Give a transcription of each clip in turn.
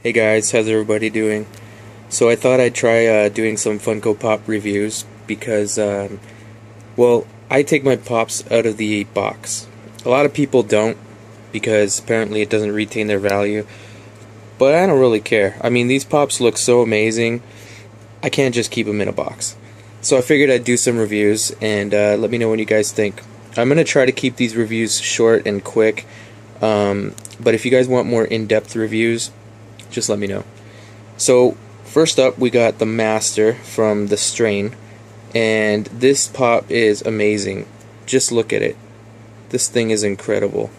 Hey guys, how's everybody doing? So I thought I'd try uh, doing some Funko Pop reviews because, um, well, I take my pops out of the box. A lot of people don't because apparently it doesn't retain their value. But I don't really care. I mean, these pops look so amazing. I can't just keep them in a box. So I figured I'd do some reviews and uh, let me know what you guys think. I'm going to try to keep these reviews short and quick. Um, but if you guys want more in-depth reviews, just let me know. So first up we got the Master from the Strain and this pop is amazing. Just look at it. This thing is incredible.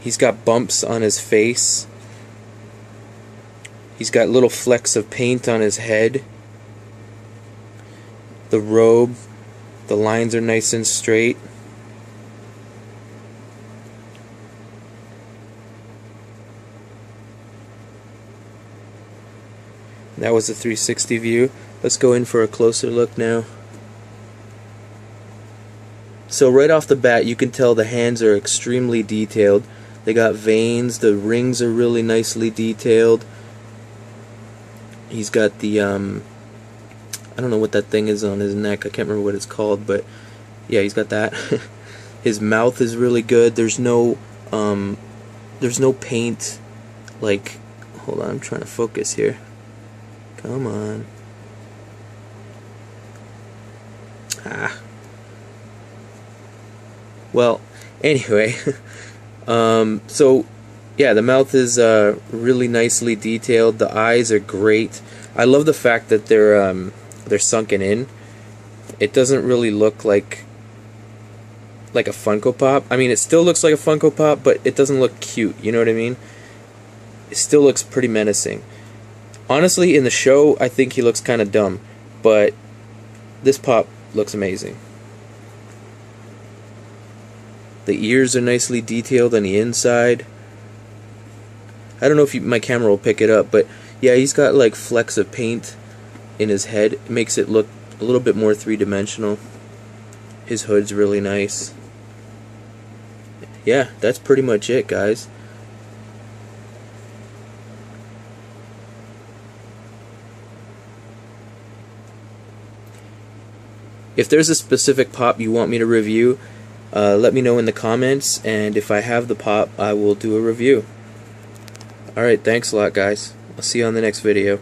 He's got bumps on his face. He's got little flecks of paint on his head. The robe, the lines are nice and straight. That was the 360 view. Let's go in for a closer look now. So right off the bat you can tell the hands are extremely detailed. They got veins, the rings are really nicely detailed. He's got the um I don't know what that thing is on his neck. I can't remember what it's called, but yeah, he's got that. his mouth is really good. There's no um there's no paint like hold on, I'm trying to focus here. Come on. Ah. Well, anyway, um, so yeah, the mouth is uh, really nicely detailed. The eyes are great. I love the fact that they're um, they're sunken in. It doesn't really look like like a Funko Pop. I mean, it still looks like a Funko Pop, but it doesn't look cute. You know what I mean? It still looks pretty menacing. Honestly, in the show, I think he looks kind of dumb, but this pop looks amazing. The ears are nicely detailed on the inside. I don't know if you, my camera will pick it up, but yeah, he's got like flecks of paint in his head. It makes it look a little bit more three-dimensional. His hood's really nice. Yeah, that's pretty much it, guys. If there's a specific pop you want me to review, uh, let me know in the comments, and if I have the pop, I will do a review. Alright, thanks a lot, guys. I'll see you on the next video.